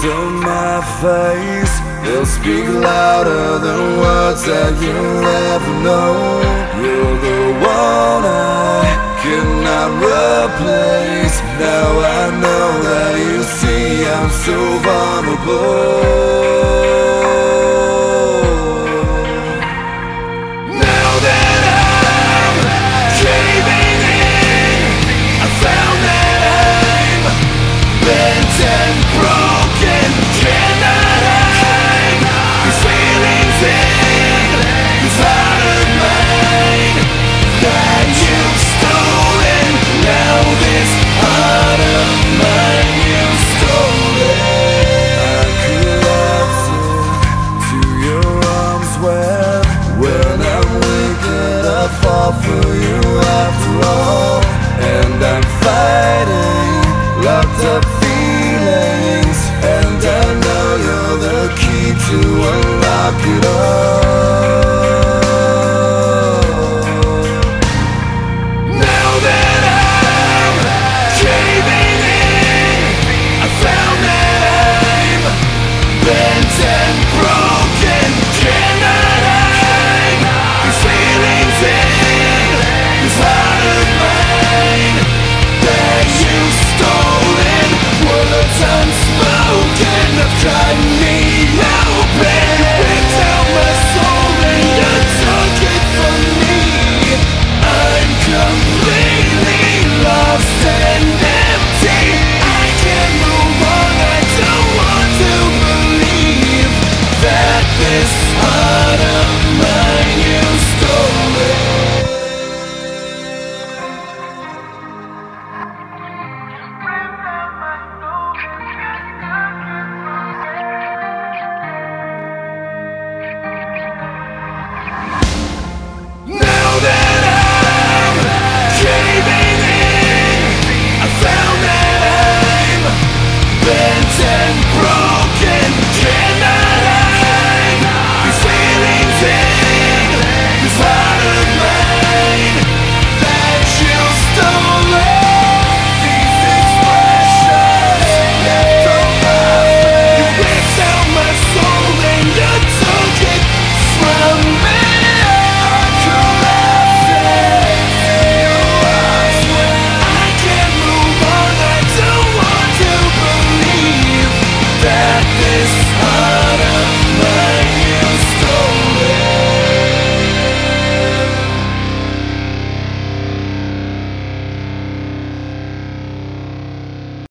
to my face They'll speak louder than words that you'll ever know. You're the one I cannot replace. Now I know that you see I'm so vulnerable to unlock it all.